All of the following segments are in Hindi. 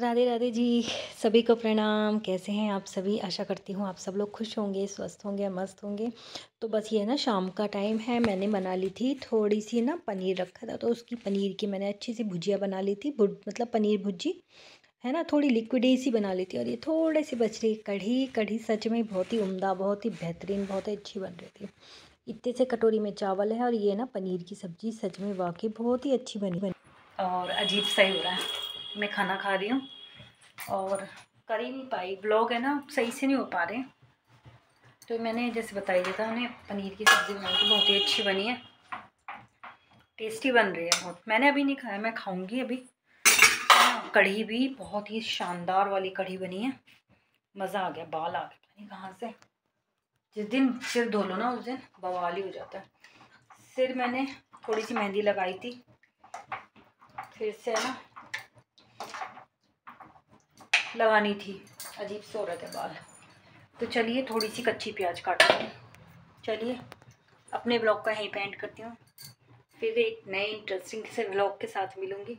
राधे राधे जी, सभी को प्रणाम। कैसे हैं आप सभी? आशा करती हूँ आप सब लोग खुश होंगे, स्वस्थ होंगे, मस्त होंगे। तो बस ये ना शाम का टाइम है, मैंने बना ली थी थोड़ी सी ना पनीर रखा था तो उसकी पनीर की मैंने अच्छी सी भुजिया बना ली थी मतलब पनीर भुजी है ना? थोड़ी लिक्विड ही सी बना ली थी और ये थोड़े सी बच रही, कढ़ी कढ़ी सच में बहुत ही उम्दा, बहुत ही बेहतरीन, बहुत ही अच्छी बन रही थी। इतने से कटोरी में चावल है और ये ना पनीर की सब्ज़ी सच में वाकई बहुत ही अच्छी बनी बनी। और अजीब सही हो रहा है। मैं खाना खा रही हूँ। और कर ही नहीं पाई। ब्लॉग है ना, सही से नहीं हो पा रहे तो मैंने जैसे बताई दिया था उन्हें पनीर की सब्ज़ी बनाई थी, बहुत ही अच्छी बनी है। टेस्टी बन रही है बहुत। मैंने अभी नहीं खाया, मैं खाऊँगी अभी। कढ़ी भी बहुत ही शानदार वाली कढ़ी बनी है। मज़ा आ गया, बाल आ गया नहीं कहाँ से। जिस दिन सिर धो लो ना, उस दिन बवाल ही हो जाता है। सिर मैंने थोड़ी सी मेहंदी लगाई थी। फिर से है ना लगानी थी। अजीब से हो बाल। तो चलिए थोड़ी सी कच्ची प्याज काट चलिए, अपने ब्लॉग का यहीं पेंट करती हूँ। फिर एक नए इंटरेस्टिंग से ब्लॉग के साथ मिलूँगी।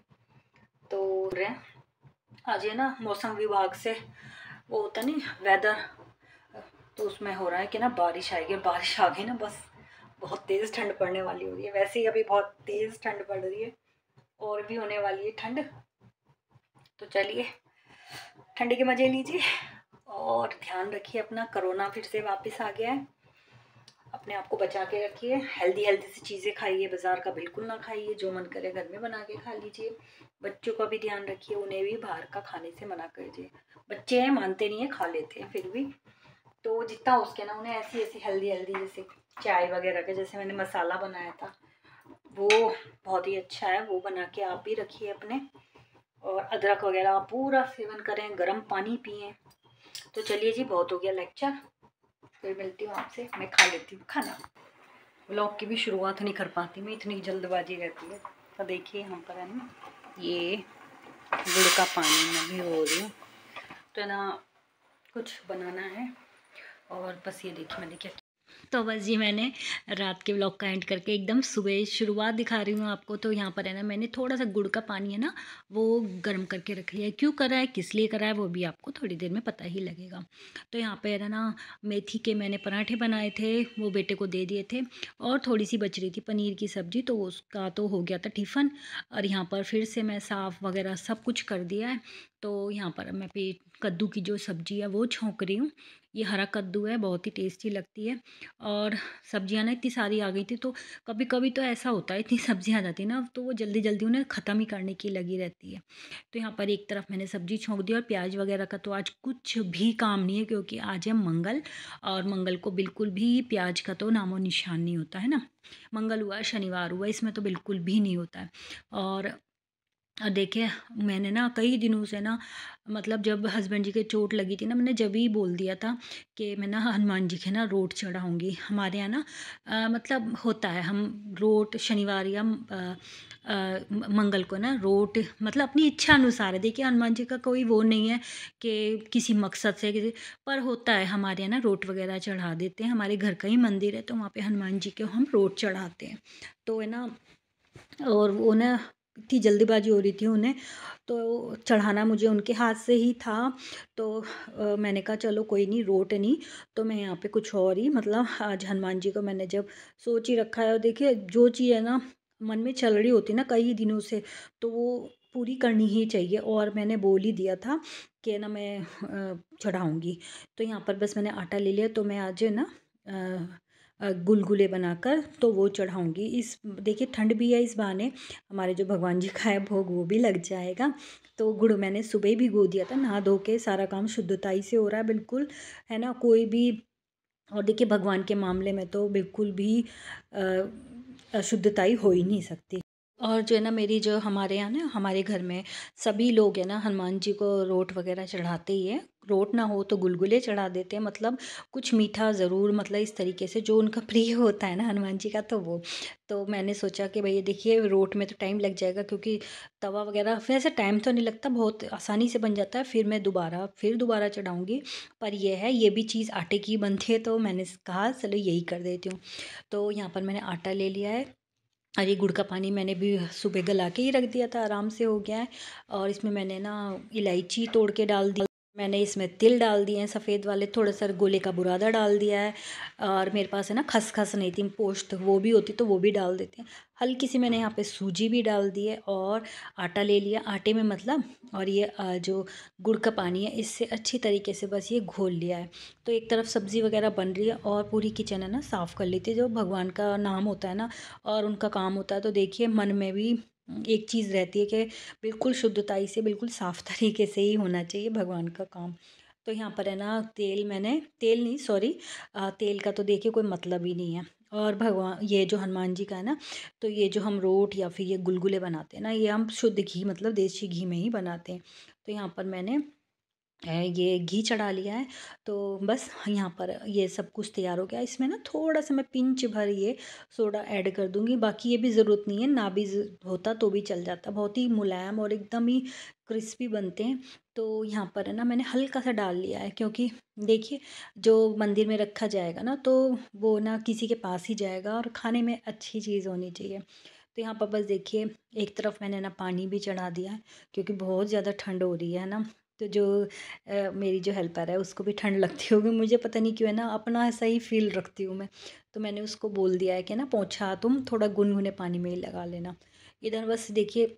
तो आज ये ना मौसम विभाग से, वो होता नहीं वेदर तो उसमें हो रहा है कि ना बारिश आएगी बारिश आ गई ना बस। बहुत तेज़ ठंड पड़ने वाली हो रही है। वैसे ही अभी बहुत तेज़ ठंड पड़ रही है, और भी होने वाली है ठंड। तो चलिए ठंडी के मज़े लीजिए। और ध्यान रखिए अपना कोरोना फिर से वापस आ गया है। अपने आप को बचा के रखिए। हेल्दी हेल्दी सी चीज़ें खाइए। बाज़ार का बिल्कुल ना खाइए। जो मन करे घर में बना के खा लीजिए। बच्चों का भी ध्यान रखिए। उन्हें भी बाहर का खाने से मना करिए। बच्चे हैं मानते नहीं है खा लेते हैं फिर भी। तो जितना हो सके ना उन्हें ऐसी ऐसी हेल्दी हेल्दी जैसे चाय वगैरह का जैसे मैंने मसाला बनाया था वो बहुत ही अच्छा है। वो बना के आप भी रखिए अपने। और अदरक वगैरह पूरा सेवन करें, गर्म पानी पिए। तो चलिए जी, बहुत हो गया लेक्चर फिर मिलती हूँ आपसे। मैं खा लेती हूँ खाना। ब्लॉग की भी शुरुआत नहीं कर पाती मैं, इतनी जल्दबाजी रहती है। तो देखिए हम पर है ना, ये गुड़ का पानी मैं भी हो रही हूँ। तो ना, कुछ बनाना है। और बस ये देखिए, मैंने क्या तो बस जी मैंने रात के ब्लॉग का एंड करके एकदम सुबह शुरुआत दिखा रही हूँ आपको। तो यहाँ पर है ना, मैंने थोड़ा सा गुड़ का पानी है ना, वो गर्म करके रख लिया क्यों करा है, किस लिए करा है, वो भी आपको थोड़ी देर में पता ही लगेगा। तो यहाँ पर है ना, मेथी के मैंने पराठे बनाए थे, वो बेटे को दे दिए थे। और थोड़ी सी बच रही थी पनीर की सब्ज़ी तो उसका तो हो गया था टिफ़न। और यहाँ पर फिर से मैं साफ़ वगैरह सब कुछ कर दिया है। तो यहाँ पर मैं पे कद्दू की जो सब्ज़ी है वो छोंक रही हूँ। ये हरा कद्दू है, बहुत ही टेस्टी लगती है और सब्ज़ियाँ ना इतनी सारी आ गई थी तो कभी कभी तो ऐसा होता है, इतनी सब्ज़ियाँ आ जाती है ना तो वो जल्दी जल्दी उन्हें ख़त्म ही करने की लगी रहती है। तो यहाँ पर एक तरफ़ मैंने सब्ज़ी छोंक दी और प्याज वगैरह का तो आज कुछ भी काम नहीं है क्योंकि आज है मंगल और मंगल को बिल्कुल भी प्याज का तो नामो निशान नहीं होता, है ना? मंगल हुआ, शनिवार हुआ, इसमें तो बिल्कुल भी नहीं होता है। और देखिए मैंने ना कई दिनों से ना मतलब जब हस्बैंड जी के चोट लगी थी ना मैंने जब ही बोल दिया था कि मैं ना हनुमान जी के ना रोट चढ़ाऊँगी। हमारे यहाँ ना आ, मतलब होता है हम रोट शनिवार या आ, मंगल को ना रोट मतलब अपनी इच्छा अनुसार है। देखिए हनुमान जी का कोई वो नहीं है कि किसी मकसद से किसी पर होता है हमारे यहाँ ना रोट वगैरह चढ़ा देते हैं। हमारे घर का ही मंदिर है तो वहाँ पे हनुमान जी के हम रोट चढ़ाते हैं। तो है ना और वो ना इतनी जल्दीबाजी हो रही थी उन्हें तो चढ़ाना मुझे उनके हाथ से ही था। तो आ, मैंने कहा चलो कोई नहीं रोट नहीं तो मैं यहाँ पे कुछ और ही मतलब आज हनुमान जी को मैंने जब सोच ही रखा है और देखिए जो चीज़ है ना मन में चल रही होती ना कई दिनों से तो वो पूरी करनी ही चाहिए। और मैंने बोल ही दिया था कि ना मैं चढ़ाऊँगी। तो यहाँ पर बस मैंने आटा ले लिया तो मैं आज ना गुलगुले बनाकर तो वो चढ़ाऊँगी। इस, देखिए ठंड भी है इस बहाने, हमारे जो भगवान जी का है भोग वो भी लग जाएगा। तो गुड़ मैंने सुबह भी गो दिया था, नहा धो के सारा काम शुद्धताई से हो रहा है बिल्कुल, है ना? कोई भी, और देखिए भगवान के मामले में तो बिल्कुल भी अशुद्धताई हो ही नहीं सकती। और जो है ना मेरी जो हमारे यहाँ ना, हमारे घर में सभी लोग है ना, हनुमान जी को रोट वगैरह चढ़ाते ही है। रोट ना हो तो गुलगुले चढ़ा देते हैं। मतलब कुछ मीठा ज़रूर मतलब इस तरीके से जो उनका प्रिय होता है ना हनुमान जी का तो वो। तो मैंने सोचा कि भैया देखिए, रोट में तो टाइम लग जाएगा क्योंकि तवा वगैरह, वैसे टाइम तो नहीं लगता, बहुत आसानी से बन जाता है। फिर मैं दोबारा, फिर दोबारा चढ़ाऊँगी। पर यह है, ये भी चीज़ आटे की बनती है तो मैंने कहा, चलो यही कर देती हूँ। तो यहाँ पर मैंने आटा ले लिया है और ये गुड़ का पानी मैंने भी सुबह गला के ही रख दिया था, आराम से हो गया है। और इसमें मैंने ना इलायची तोड़ के डाल दी। मैंने इसमें तिल डाल दिए हैं, सफ़ेद वाले, थोड़ा सा गोले का बुरादा डाल दिया है, और मेरे पास है ना खसखस नहीं थी पोस्ट वो भी होती तो वो भी डाल देते हैं। हल्की सी मैंने यहाँ पे सूजी भी डाल दी है और आटा ले लिया, आटे में मतलब और ये जो गुड़ का पानी है, इससे अच्छी तरीके से बस ये घोल लिया है। तो एक तरफ़ सब्ज़ी वगैरह बन रही है और पूरी किचन है ना साफ़ कर लेती है, जो भगवान का नाम होता है ना, और उनका काम होता है तो देखिए मन में भी एक चीज़ रहती है कि बिल्कुल शुद्धताई से, बिल्कुल साफ़ तरीके से ही होना चाहिए भगवान का काम। तो यहाँ पर है ना, तेल मैंने, तेल नहीं, सॉरी तेल का तो देखिए कोई मतलब ही नहीं है। और भगवान, ये जो हनुमान जी का है ना तो ये जो हम रोट या फिर ये गुलगुले बनाते हैं ना, ये हम शुद्ध घी मतलब देसी घी में ही बनाते हैं। तो यहाँ पर मैंने ये घी चढ़ा लिया है तो बस यहाँ पर ये सब कुछ तैयार हो गया। इसमें ना थोड़ा सा मैं पिंच भर ये सोडा ऐड कर दूँगी, बाकी ये भी ज़रूरत नहीं है, ना भी होता तो भी चल जाता। बहुत ही मुलायम और एकदम ही क्रिस्पी बनते हैं तो यहाँ पर है ना मैंने हल्का सा डाल लिया है, क्योंकि देखिए जो मंदिर में रखा जाएगा ना तो वो ना किसी के पास ही जाएगा और खाने में अच्छी चीज़ होनी चाहिए। तो यहाँ पर बस देखिए, एक तरफ़ मैंने ना पानी भी चढ़ा दिया है, क्योंकि बहुत ज़्यादा ठंड हो रही है ना? तो जो मेरी जो हेल्पर है, उसको भी ठंड लगती होगी। मुझे पता नहीं क्यों है ना, अपना ऐसा ही फील रखती हूँ मैं। तो मैंने उसको बोल दिया है कि ना, पोछा, तुम थोड़ा गुनगुने पानी में ही लगा लेना। इधर बस देखिए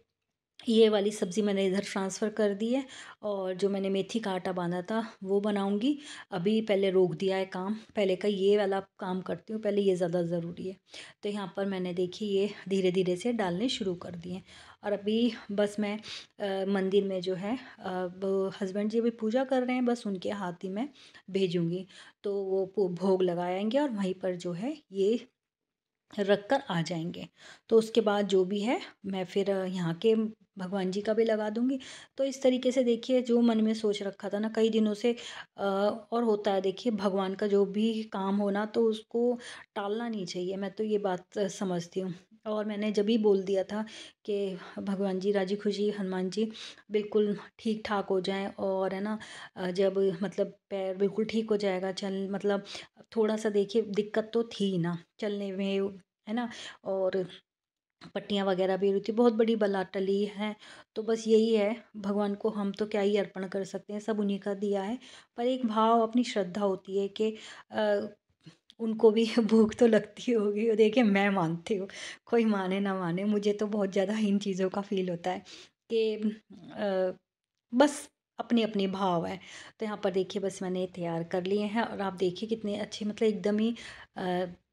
ये वाली सब्ज़ी मैंने इधर ट्रांसफ़र कर दी है और जो मैंने मेथी का आटा बांधा था वो बनाऊँगी। अभी पहले रोक दिया है काम पहले का ये वाला काम करती हूँ पहले ये ज़्यादा ज़रूरी है। तो यहाँ पर मैंने देखी ये धीरे धीरे से डालने शुरू कर दिए और अभी बस मैं आ, मंदिर में जो है हस्बैंड जी अभी पूजा कर रहे हैं बस उनके हाथ ही मैं भेजूँगी। तो वो भोग लगाएँगे और वहीं पर जो है ये रख कर आ जाएँगे। तो उसके बाद जो भी है, मैं फिर यहाँ के भगवान जी का भी लगा दूँगी। तो इस तरीके से देखिए, जो मन में सोच रखा था ना, कई दिनों से और होता है देखिए, भगवान का जो भी काम होना तो उसको टालना नहीं चाहिए। मैं तो ये बात समझती हूँ। और मैंने जब ही बोल दिया था कि भगवान जी, राज़ी खुशी, हनुमान जी बिल्कुल ठीक ठाक हो जाएँ और है ना जब मतलब पैर बिल्कुल ठीक हो जाएगा, चल मतलब थोड़ा सा देखिए दिक्कत तो थी ना चलने में, है ना? और पट्टियाँ वगैरह भी हुई थी बहुत बड़ी बला टली है तो बस यही है, भगवान को हम तो क्या ही अर्पण कर सकते हैं, सब उन्हीं का दिया है। पर एक भाव अपनी श्रद्धा होती है कि उनको भी भूख तो लगती होगी। और देखिए, मैं मानती हूँ, कोई माने ना माने, मुझे तो बहुत ज़्यादा इन चीज़ों का फील होता है कि बस अपने अपने भाव है। तो यहाँ पर देखिए, बस मैंने तैयार कर लिए हैं और आप देखिए कितने अच्छे मतलब एकदम ही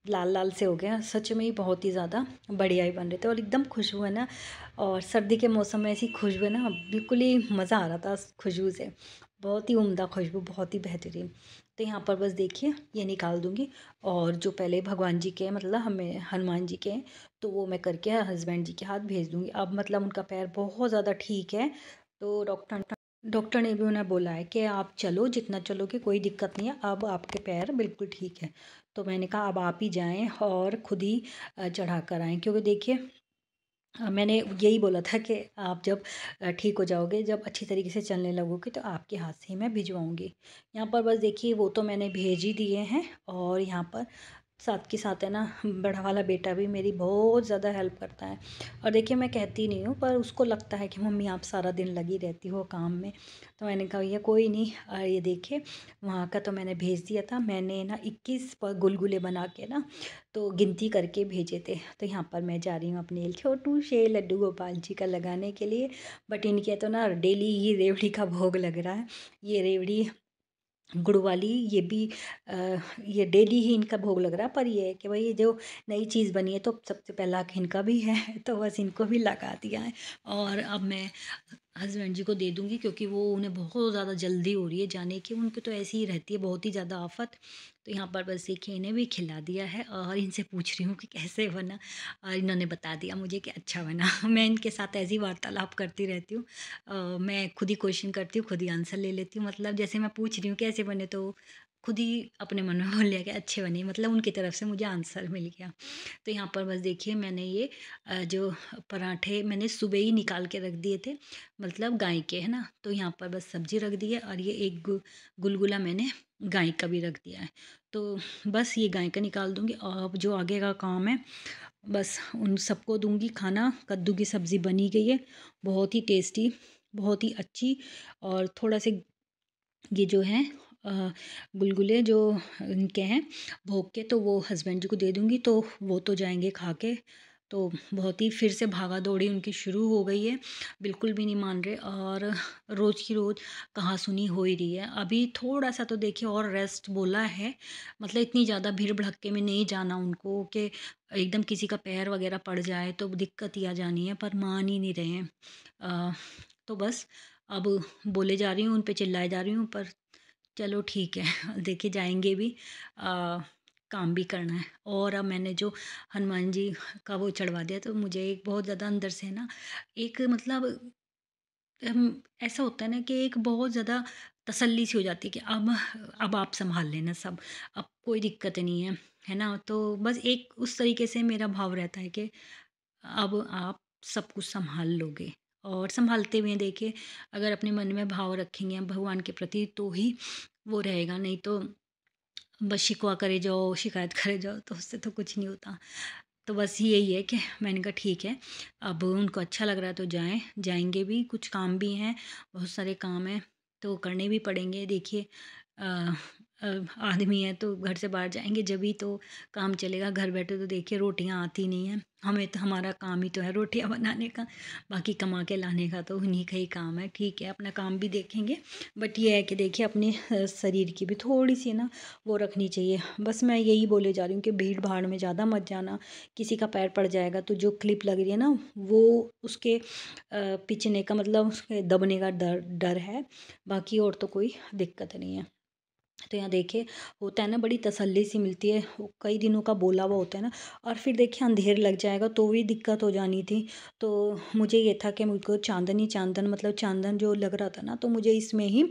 लाल लाल से हो गए सच में ही बहुत ही ज़्यादा बढ़िया ही बन रहे थे और एकदम खुशबू है ना। और सर्दी के मौसम में ऐसी खुशबू है ना, बिल्कुल ही मज़ा आ रहा था खुशबू से। बहुत ही उम्दा खुशबू, बहुत ही बेहतरीन। तो यहाँ पर बस देखिए, ये निकाल दूँगी। और जो पहले भगवान जी के मतलब हमें, हनुमान जी के हैं तो वो मैं करके हस्बैंड जी के हाथ भेज दूँगी। अब मतलब उनका पैर बहुत ज़्यादा ठीक है तो डॉक्टर डॉक्टर ने भी उन्हें बोला है कि आप चलो, जितना चलोगे कोई दिक्कत नहीं है, अब आपके पैर बिल्कुल ठीक है। तो मैंने कहा, अब आप ही जाएँ और ख़ुद ही चढ़ा कर आएँ। क्योंकि देखिए मैंने यही बोला था कि आप जब ठीक हो जाओगे, जब अच्छी तरीके से चलने लगोगे तो आपके हाथ से ही मैं भिजवाऊँगी। यहाँ पर बस देखिए, वो तो मैंने भेज ही दिए हैं और यहाँ पर साथ के साथ है ना, बड़ा वाला बेटा भी मेरी बहुत ज़्यादा हेल्प करता है। और देखिए मैं कहती नहीं हूँ, पर उसको लगता है कि मम्मी आप सारा दिन लगी रहती हो काम में। तो मैंने कहा, भैया, कोई नहीं ये देखिए, वहाँ का तो मैंने भेज दिया था। मैंने ना इक्कीस गुलगुले बना के ना तो गिनती करके भेजे थे। तो यहाँ पर मैं जा रही हूँ अपने छोटू शे लड्डू गोपाल जी का लगाने के लिए। बट इनके तो ना डेली ही रेवड़ी का भोग लग रहा है। ये रेवड़ी गुड़ वाली ये भी आ, ये डेली ही इनका भोग लग रहा पर ये है कि भाई ये जो नई चीज़ बनी है तो सबसे पहला इनका भी है तो बस इनको भी लगा दिया है। और अब मैं हस्बैंड जी को दे दूँगी क्योंकि वो उन्हें बहुत ज़्यादा जल्दी हो रही है जाने की। उनकी तो ऐसी ही रहती है, बहुत ही ज़्यादा आफत। तो यहाँ पर बस देखिए, इन्हें भी खिला दिया है और इनसे पूछ रही हूँ कि कैसे बना और इन्होंने बता दिया मुझे कि अच्छा बना। मैं इनके साथ ऐसी वार्तालाप करती रहती हूँ। मैं खुद ही क्वेश्चन करती हूँ, खुद ही आंसर ले लेती हूँ। मतलब जैसे मैं पूछ रही हूँ कैसे बने तो खुद ही अपने मन में बोल लिया कि अच्छे बने मतलब उनकी तरफ़ से मुझे आंसर मिल गया। तो यहाँ पर बस देखिए मैंने ये जो पराठे मैंने सुबह ही निकाल के रख दिए थे मतलब गाय के, है ना? तो यहाँ पर बस सब्ज़ी रख दी है और ये एक गुलगुला मैंने गाय का भी रख दिया है। तो बस ये गाय का निकाल दूँगी और अब जो आगे का काम है, बस उन सबको दूँगी। खाना, कद्दू की सब्ज़ी बनी गई है, बहुत ही टेस्टी, बहुत ही अच्छी और थोड़ा से ये जो है गुलगुले जो इनके हैं, भोग के तो वो हस्बैंड जी को दे दूँगी तो वो तो जाएँगे खा के। तो बहुत ही फिर से भागा दौड़ी उनकी शुरू हो गई है। बिल्कुल भी नहीं मान रहे और रोज़ की रोज़ कहाँ सुनी हो ही रही है। अभी थोड़ा सा तो देखिए और रेस्ट बोला है मतलब इतनी ज़्यादा भीड़ भड़के में नहीं जाना उनको कि एकदम किसी का पैर वगैरह पड़ जाए तो दिक्कत ही आ जानी है, पर मान ही नहीं रहे हैं। तो बस अब बोले जा रही हूँ उन पर चिल्लाए जा रही हूँ, पर चलो ठीक है देखे जाएँगे भी आ, काम भी करना है। और अब मैंने जो हनुमान जी का वो चढ़वा दिया तो मुझे एक बहुत ज़्यादा अंदर से ना एक मतलब ऐसा होता है ना कि एक बहुत ज़्यादा तसल्ली सी हो जाती है कि अब अब आप संभाल लेना सब अब कोई दिक्कत नहीं है है ना? तो बस एक उस तरीके से मेरा भाव रहता है कि अब आप सब कुछ संभाल लोगे। और संभालते हुए देखिए अगर अपने मन में भाव रखेंगे भगवान के प्रति तो ही वो रहेगा, नहीं तो बस शिकवा करे जाओ, शिकायत करे जाओ तो उससे तो कुछ नहीं होता। तो बस यही है कि मैंने कहा ठीक है, अब उनको अच्छा लग रहा है तो जाएँ, जाएँगे भी, कुछ काम भी हैं, बहुत सारे काम हैं तो करने भी पड़ेंगे। देखिए आदमी है तो घर से बाहर जाएँगे, जब ही तो काम चलेगा, घर बैठे तो देखिए रोटियाँ आती नहीं हैं। हमें तो हमारा काम ही तो है रोटियाँ बनाने का, बाकी कमा के लाने का तो उन्हीं का ही काम है, ठीक है, अपना काम भी देखेंगे। बट ये है कि देखिए अपने शरीर की भी थोड़ी सी ना वो रखनी चाहिए। बस मैं यही बोले जा रही हूँ कि भीड़ भाड़ में ज़्यादा मत जाना, किसी का पैर पड़ जाएगा तो जो क्लिप लग रही है ना, वो उसके पिचने का मतलब उसके दबने का डर डर है, बाकी और तो कोई दिक्कत नहीं है। तो यहाँ देखिए होता है ना बड़ी तसल्ली सी मिलती है कई दिनों का बोला हुआ होता है ना, और फिर देखिए अंधेर लग जाएगा तो भी दिक्कत हो जानी थी। तो मुझे ये था कि मुझको चांदनी, चांदन मतलब चांदन जो लग रहा था ना तो मुझे इसमें ही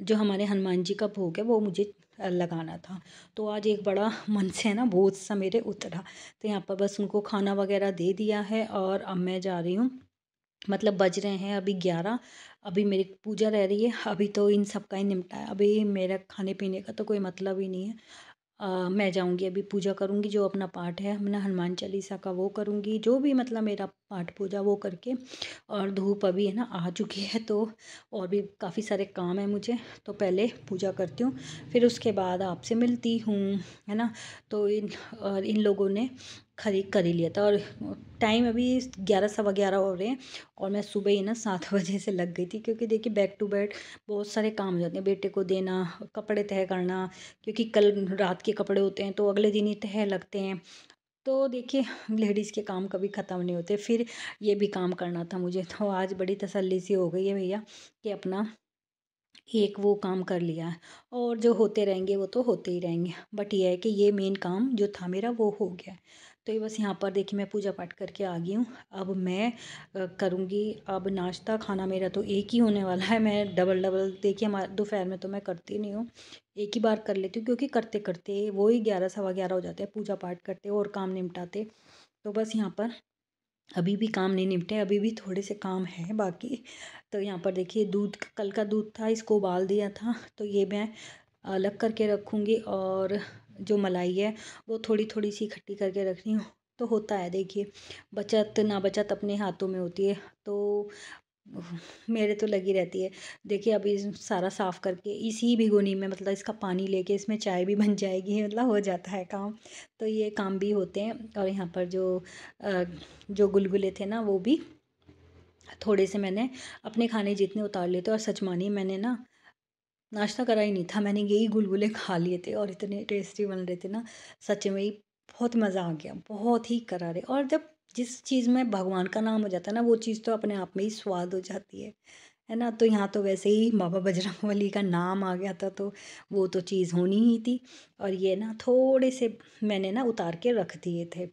जो हमारे हनुमान जी का भोग है, वो मुझे लगाना था। तो आज एक बड़ा मन से है ना बोझ सा मेरे उतरा। तो यहाँ पर बस उनको खाना वगैरह दे दिया है और अब मैं जा रही हूँ मतलब बज रहे हैं अभी ग्यारह। अभी मेरी पूजा रह रही है अभी तो इन सब का ही निपटा है अभी मेरा खाने पीने का तो कोई मतलब ही नहीं है। आ, मैं जाऊँगी अभी पूजा करूँगी जो अपना पाठ है अपना हनुमान चालीसा का वो करूँगी जो भी मतलब मेरा पाठ पूजा वो करके। और धूप अभी है ना आ चुकी है तो और भी काफ़ी सारे काम है मुझे तो पहले पूजा करती हूँ फिर उसके बाद आपसे मिलती हूँ है ना? तो इन और इन लोगों ने खरीद कर ही लिया था और टाइम अभी ग्यारह सवा ग्यारह हो रहे हैं और मैं सुबह ही ना सात बजे से लग गई थी क्योंकि देखिए बैक टू बैक बहुत सारे काम हो जाते हैं, बेटे को देना, कपड़े तय करना, क्योंकि कल रात के कपड़े होते हैं तो अगले दिन ही तय लगते हैं। तो देखिए लेडीज़ के काम कभी ख़त्म नहीं होते, फिर ये भी काम करना था मुझे। तो आज बड़ी तसल्ली सी हो गई है भैया कि अपना एक वो काम कर लिया और जो होते रहेंगे वो तो होते ही रहेंगे। बट ये है कि ये मेन काम जो था मेरा वो हो गया तो ये बस यहाँ पर देखिए मैं पूजा पाठ करके आ गई हूँ। अब मैं करूँगी, अब नाश्ता, खाना मेरा तो एक ही होने वाला है। मैं डबल डबल देखिए हमारे, दोपहर में तो मैं करती नहीं हूँ। एक ही बार कर लेती हूँ क्योंकि करते करते वो ही ग्यारह, सवा ग्यारह हो जाते हैं पूजा पाठ करते और काम निपटाते। तो बस यहाँ पर अभी भी काम नहीं निपटे, अभी भी थोड़े से काम है बाकी। तो यहाँ पर देखिए दूध, कल का दूध था, इसको उबाल दिया था। तो ये मैं अलग करके रखूँगी और जो मलाई है, वो थोड़ी थोड़ी सी इकट्ठी करके रखनी हूँ तो होता है। देखिए, बचत ना बचत अपने हाथों में होती है तो मेरे तो लगी रहती है। देखिए, अभी सारा साफ़ करके इसी भिगोनी में मतलब इसका पानी लेके इसमें चाय भी बन जाएगी मतलब हो जाता है काम। तो ये काम भी होते हैं और यहाँ पर जो जो गुलगुले थे ना, वो भी थोड़े से मैंने अपने खाने जितने उतार थे और सच मानिए मैंने ना नाश्ता करा ही नहीं था, मैंने यही गुलगुले खा लिए थे और इतने टेस्टी बन रहे थे ना, सच में ही बहुत मज़ा आ गया, बहुत ही करारे और जब जिस चीज़ में भगवान का नाम हो जाता है ना, वो चीज़ तो अपने आप में ही स्वाद हो जाती है है ना? तो यहाँ तो वैसे ही बाबा बजरंग बली का नाम आ गया था तो वो तो चीज़ होनी ही थी। और ये ना थोड़े से मैंने ना उतार के रख दिए थे।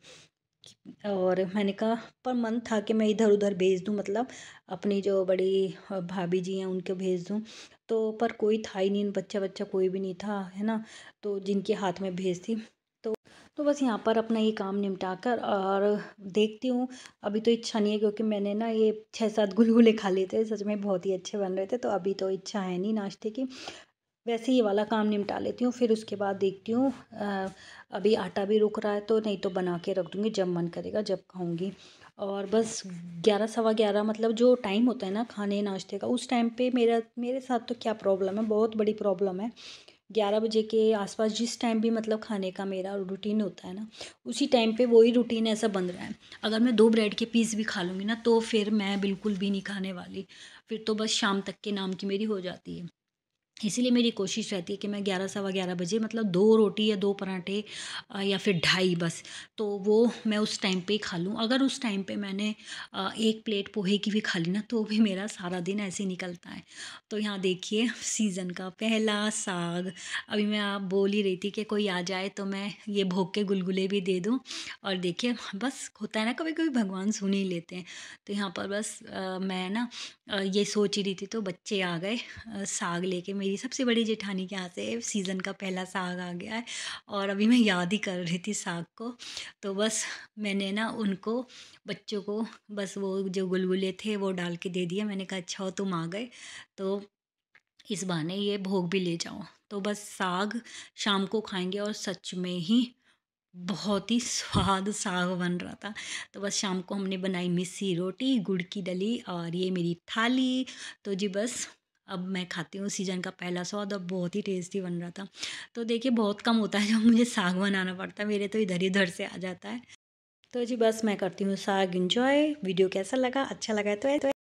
और मैंने कहा, पर मन था कि मैं इधर उधर भेज दूँ मतलब अपनी जो बड़ी भाभी जी हैं, उनको भेज दूँ। तो पर कोई था ही नहीं बच्चा बच्चा कोई भी नहीं था, है ना? तो जिनके हाथ में भेजती तो तो बस यहाँ पर अपना ये काम निपटा कर और देखती हूँ। अभी तो इच्छा नहीं है, क्योंकि मैंने ना ये छः सात गुलगुले खा लिए थे, सच में बहुत ही अच्छे बन रहे थे तो अभी तो इच्छा है नहीं नाश्ते की। वैसे ये वाला काम निपटा लेती हूँ, फिर उसके बाद देखती हूँ अभी आटा भी रुक रहा है तो नहीं तो बना के रख दूँगी जब मन करेगा, जब खाऊँगी। और बस ग्यारह, सवा ग्यारह मतलब जो टाइम होता है ना, खाने, नाश्ते का, उस टाइम पे मेरा, मेरे साथ तो क्या प्रॉब्लम है, बहुत बड़ी प्रॉब्लम है। ग्यारह बजे के आसपास जिस टाइम भी मतलब खाने का मेरा रूटीन होता है ना, उसी टाइम पे वही रूटीन ऐसा बन रहा है। अगर मैं दो ब्रेड के पीस भी खा लूँगी ना तो फिर मैं बिल्कुल भी नहीं खाने वाली। फिर तो बस शाम तक के नाम की मेरी हो जाती है। इसीलिए मेरी कोशिश रहती है कि मैं ग्यारह सवा ग्यारह बजे मतलब दो रोटी या दो पराठे या फिर ढाई बस तो वो मैं उस टाइम पे ही खा लूँ। अगर उस टाइम पे मैंने एक प्लेट पोहे की भी खा ली ना तो भी मेरा सारा दिन ऐसे निकलता है। तो यहाँ देखिए सीज़न का पहला साग। अभी मैं आप बोल ही रही थी कि कोई आ जाए तो मैं ये भोग के गुलगुले भी दे दूँ। और देखिए, बस होता है ना कभी कभी भगवान सुन ही लेते हैं। तो यहाँ पर बस मैं ना ये सोच ही रही थी तो बच्चे आ गए साग लेके मेरी सबसे बड़ी जेठानी के यहाँ से सीज़न का पहला साग आ गया है और अभी मैं याद ही कर रही थी साग को। तो बस मैंने ना उनको, बच्चों को बस वो जो गुलगुले थे वो डाल के दे दिया मैंने कहा अच्छा हो तुम आ गए तो इस बहाने ये भोग भी ले जाओ। तो बस साग शाम को खाएँगे और सच में ही बहुत ही स्वाद साग बन रहा था। तो बस शाम को हमने बनाई मिस्सी रोटी, गुड़ की डली और ये मेरी थाली। तो जी बस अब मैं खाती हूँ सीज़न का पहला स्वाद और बहुत ही टेस्टी बन रहा था। तो देखिए बहुत कम होता है जब मुझे साग बनाना पड़ता है मेरे तो इधर ही इधर से आ जाता है। तो जी बस मैं करती हूँ साग इंजॉय वीडियो कैसा लगा अच्छा लगा तो, है, तो